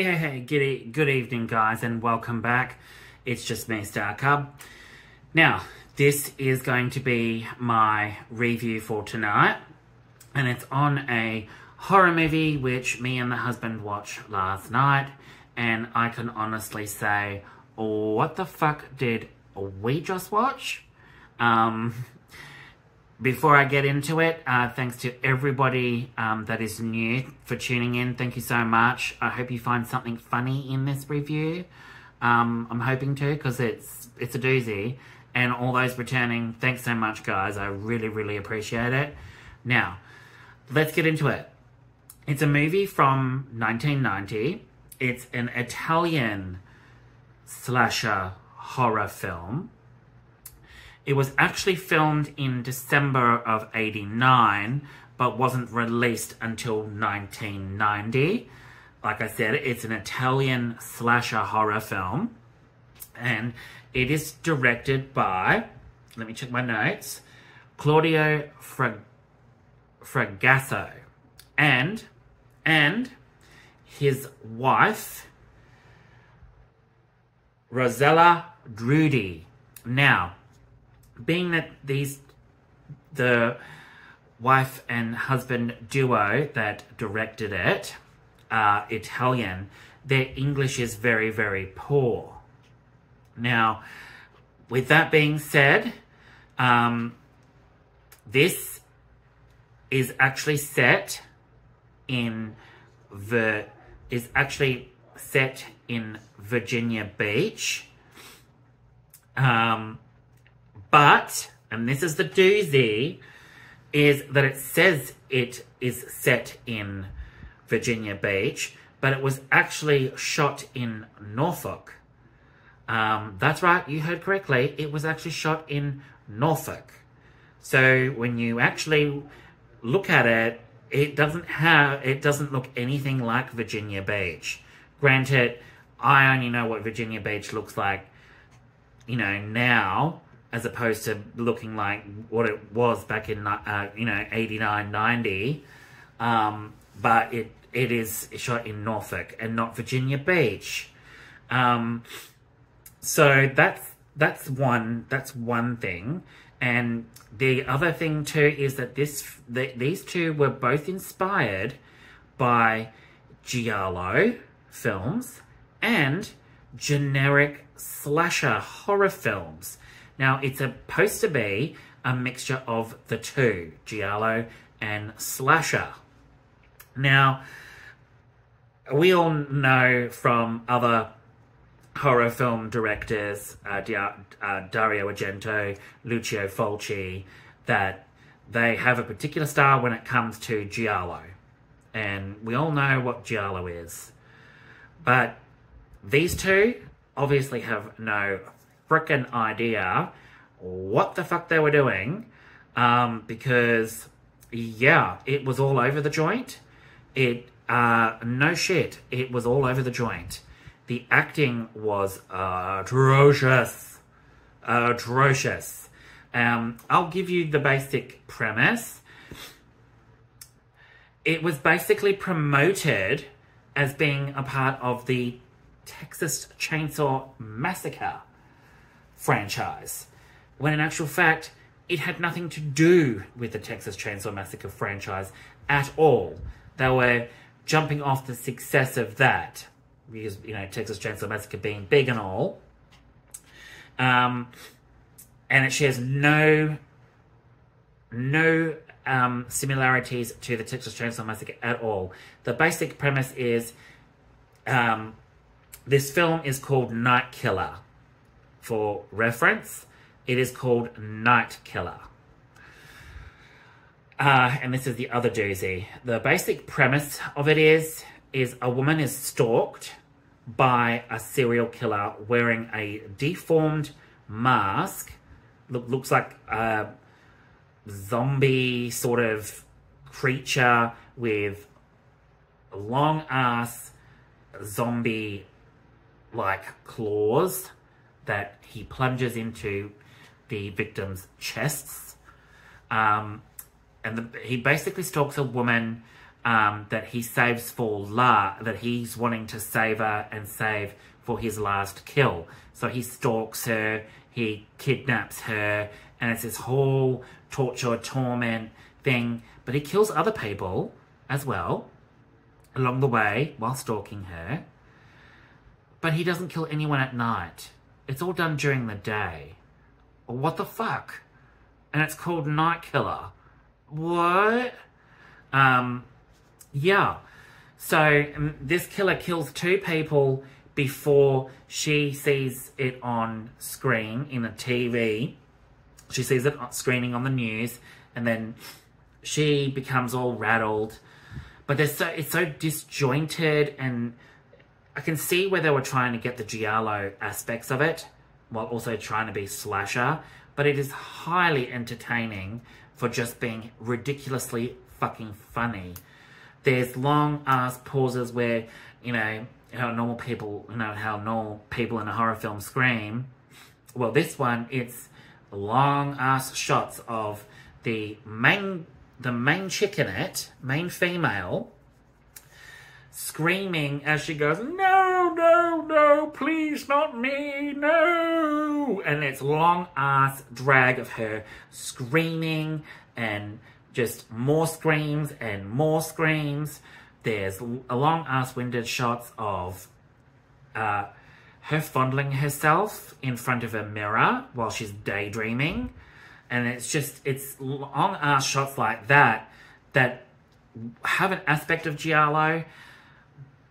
Hey, hey, hey, good, good evening, guys, and welcome back. It's just me, Starcub. Now, this is going to be my review for tonight, and it's on a horror movie which me and the husband watched last night, and I can honestly say, what the fuck did we just watch? Um, before I get into it, uh, thanks to everybody um, that is new for tuning in. Thank you so much. I hope you find something funny in this review. Um, I'm hoping to because it's it's a doozy. And all those returning, thanks so much, guys. I really, really appreciate it. Now, let's get into it. It's a movie from 1990. It's an Italian slasher horror film. It was actually filmed in December of 89, but wasn't released until 1990. Like I said, it's an Italian slasher horror film. And it is directed by, let me check my notes, Claudio Frag Fragasso. And, and his wife, Rossella Drudi. Now, being that these the wife and husband duo that directed it are Italian, their English is very, very poor. Now, with that being said, um, this is actually set in the is actually set in Virginia Beach. Um, but, and this is the doozy, is that it says it is set in Virginia Beach, but it was actually shot in Norfolk. Um, that's right, you heard correctly. It was actually shot in Norfolk. So when you actually look at it, it doesn't have, it doesn't look anything like Virginia Beach. Granted, I only know what Virginia Beach looks like, you know, now, as opposed to looking like what it was back in, uh, you know, 89, 90. Um, but it, it is shot in Norfolk and not Virginia Beach. Um, so that's, that's one, that's one thing. And the other thing too is that this, the, these two were both inspired by Giallo films and generic slasher horror films. Now, it's supposed to be a mixture of the two, Giallo and slasher. Now, we all know from other horror film directors, uh, uh, Dario Argento, Lucio Fulci, that they have a particular style when it comes to Giallo. And we all know what Giallo is. But these two obviously have no freaking idea what the fuck they were doing um, because, yeah, it was all over the joint. It, uh, no shit, it was all over the joint. The acting was atrocious. Atrocious. Um, I'll give you the basic premise. It was basically promoted as being a part of the Texas Chainsaw Massacre franchise, when in actual fact, it had nothing to do with the Texas Chainsaw Massacre franchise at all. They were jumping off the success of that, because, you know, Texas Chainsaw Massacre being big and all. Um, and it shares no, no um, similarities to the Texas Chainsaw Massacre at all. The basic premise is um, this film is called Night Killer. For reference, it is called Night Killer. Uh, and this is the other doozy. The basic premise of it is, is a woman is stalked by a serial killer wearing a deformed mask. Look, looks like a zombie sort of creature with long ass zombie like claws that he plunges into the victim's chests. Um, and the, he basically stalks a woman um, that he saves for La, that he's wanting to save her and save for his last kill. So he stalks her, he kidnaps her, and it's this whole torture, torment thing. But he kills other people as well along the way while stalking her. But he doesn't kill anyone at night. It's all done during the day. What the fuck? And it's called Night Killer. What? Um, yeah. So um, this killer kills two people before she sees it on screen in the TV. She sees it screening on the news, and then she becomes all rattled. But there's so it's so disjointed, and I can see where they were trying to get the giallo aspects of it, while also trying to be slasher. But it is highly entertaining for just being ridiculously fucking funny. There's long ass pauses where, you know, how normal people, you know, how normal people in a horror film scream. Well, this one, it's long ass shots of the main, the main chick in it, main female, screaming as she goes, no, no, no, please not me, no. And it's long ass drag of her screaming and just more screams and more screams. There's a long ass winded shots of uh, her fondling herself in front of a mirror while she's daydreaming. And it's just, it's long ass shots like that that have an aspect of Giallo,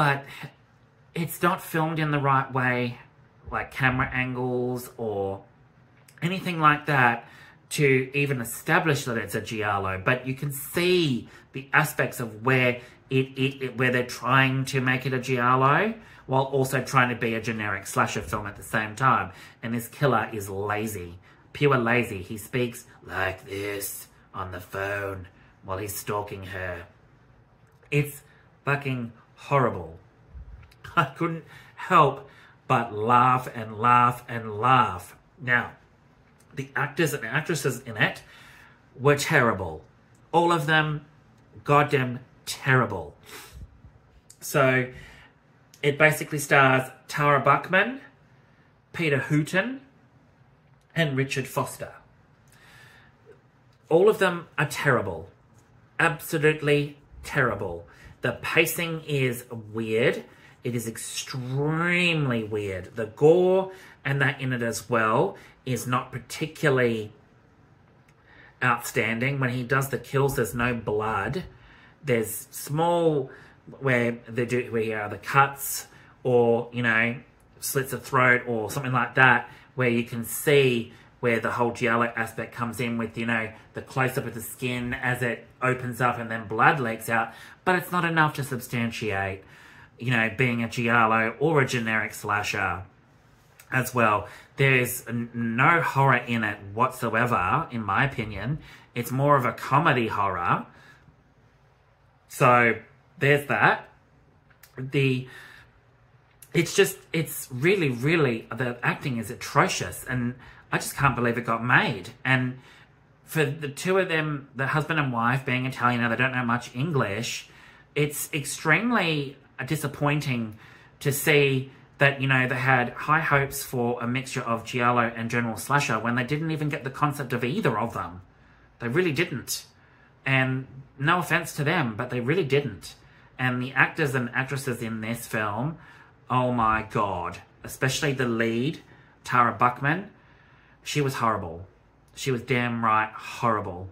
but it's not filmed in the right way, like camera angles or anything like that to even establish that it's a giallo, but you can see the aspects of where it, it, it, where they're trying to make it a giallo while also trying to be a generic slasher film at the same time. And this killer is lazy, pure lazy. He speaks like this on the phone while he's stalking her. It's fucking horrible. I couldn't help but laugh and laugh and laugh. Now, the actors and actresses in it were terrible. All of them, goddamn terrible. So, it basically stars Tara Buckman, Peter Hooten, and Richard Foster. All of them are terrible. Absolutely terrible. The pacing is weird. It is extremely weird. The gore and that in it as well is not particularly outstanding. When he does the kills, there's no blood. There's small where they do where are the cuts or you know slits of throat or something like that, where you can see where the whole giallo aspect comes in with you know the close up of the skin as it opens up and then blood leaks out. But it's not enough to substantiate you know being a giallo or a generic slasher as well. There is no horror in it whatsoever, in my opinion. It's more of a comedy horror. So there's that. The it's just it's really really the acting is atrocious and I just can't believe it got made. And for the two of them, the husband and wife being Italian, and they don't know much English. It's extremely disappointing to see that, you know, they had high hopes for a mixture of Giallo and General Slasher when they didn't even get the concept of either of them. They really didn't. And no offense to them, but they really didn't. And the actors and actresses in this film, oh my god. Especially the lead, Tara Buckman, she was horrible. She was damn right horrible.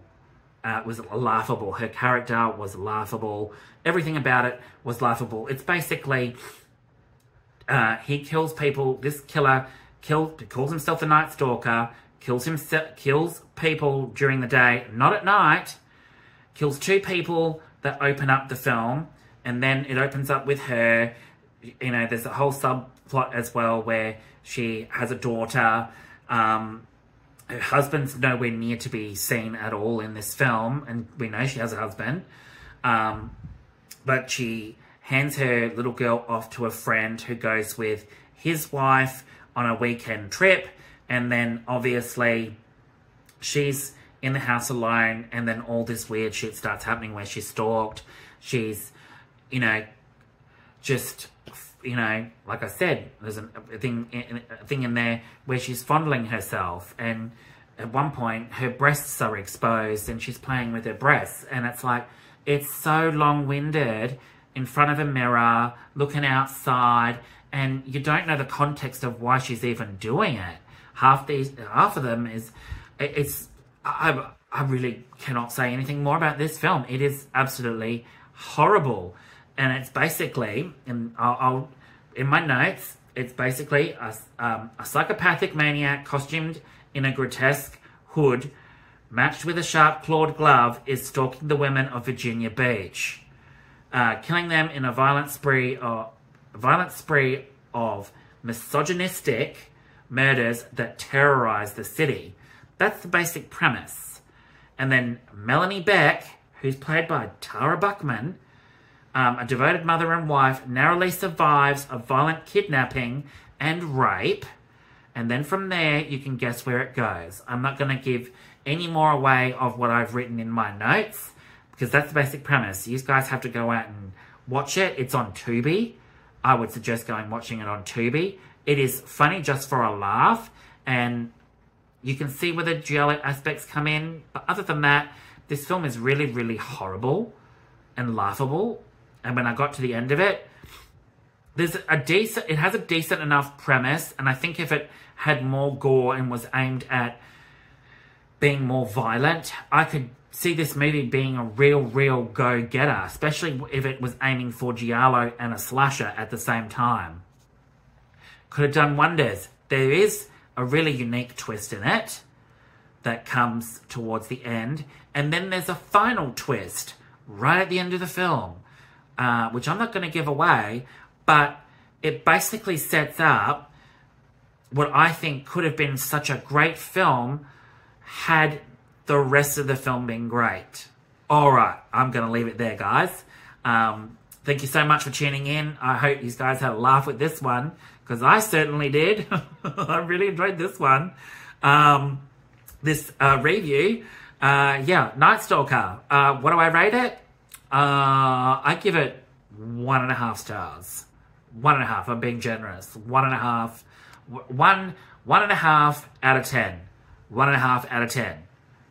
Uh, it was laughable. Her character was laughable. Everything about it was laughable. It's basically uh, he kills people. This killer kill, calls himself the Night Stalker. Kills himself, kills people during the day, not at night. Kills two people that open up the film, and then it opens up with her. You know, there's a whole subplot as well where she has a daughter. Um, her husband's nowhere near to be seen at all in this film, and we know she has a husband. Um, but she hands her little girl off to a friend who goes with his wife on a weekend trip. And then obviously she's in the house alone, and then all this weird shit starts happening where she's stalked. She's, you know, just, you know, like I said, there's a thing, a thing in there where she's fondling herself, and at one point her breasts are exposed, and she's playing with her breasts, and it's like it's so long-winded in front of a mirror, looking outside, and you don't know the context of why she's even doing it. Half these, half of them is, it's I, I really cannot say anything more about this film. It is absolutely horrible. And it's basically, and I'll, I'll in my notes, it's basically a, um, a psychopathic maniac costumed in a grotesque hood, matched with a sharp clawed glove, is stalking the women of Virginia Beach, uh, killing them in a violent spree, of, violent spree of misogynistic murders that terrorize the city. That's the basic premise. And then Melanie Beck, who's played by Tara Buckman, um, a devoted mother and wife, narrowly survives a violent kidnapping and rape. And then from there, you can guess where it goes. I'm not going to give any more away of what I've written in my notes because that's the basic premise. You guys have to go out and watch it. It's on Tubi. I would suggest going watching it on Tubi. It is funny just for a laugh, and you can see where the giallo aspects come in, but other than that, this film is really, really horrible and laughable. And when I got to the end of it, there's a decent, it has a decent enough premise, and I think if it had more gore and was aimed at being more violent, I could see this movie being a real, real go-getter, especially if it was aiming for giallo and a slasher at the same time. Could have done wonders. There is a really unique twist in it that comes towards the end. And then there's a final twist right at the end of the film, uh, which I'm not going to give away, but it basically sets up what I think could have been such a great film had the rest of the film been great. All right, I'm going to leave it there, guys. Um, thank you so much for tuning in. I hope you guys had a laugh with this one because I certainly did. I really enjoyed this one. Um, this uh, review, uh, yeah, Night Stalker. Uh, what do I rate it? Uh, I give it one and a half stars. One and a half. I'm being generous. One and a half. One one and a half out of ten. One and a half out of ten.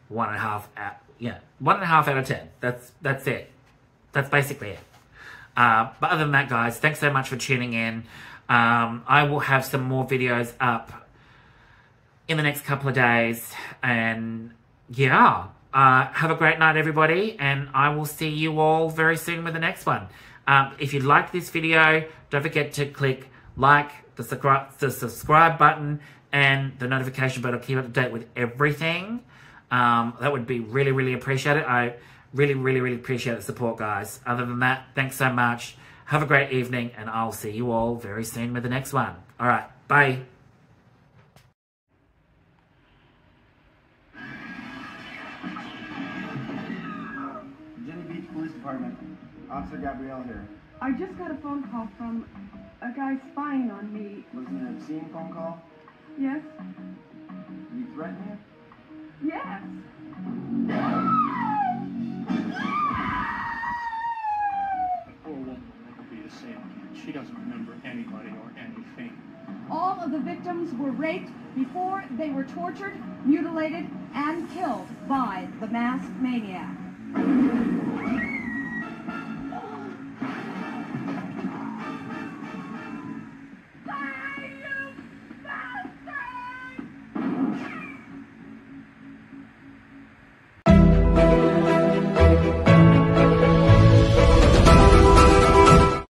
One and a half at yeah. One and a half out of ten. That's that's it. That's basically it. Uh, but other than that, guys, thanks so much for tuning in. Um, I will have some more videos up in the next couple of days. And yeah, uh, have a great night, everybody. And I will see you all very soon with the next one. Um, if you like this video, don't forget to click like, the subscribe, the subscribe button, and the notification bell to keep up to date with everything. Um, that would be really, really appreciated. I really, really, really appreciate the support, guys. Other than that, thanks so much. Have a great evening, and I'll see you all very soon with the next one. All right, bye. Department. Officer Gabrielle here. I just got a phone call from a guy spying on me. Was it an obscene phone call? Yes? Did he threaten you? Yes. poor woman will never be the same again. She doesn't remember anybody or anything. All of the victims were raped before they were tortured, mutilated, and killed by the masked maniac.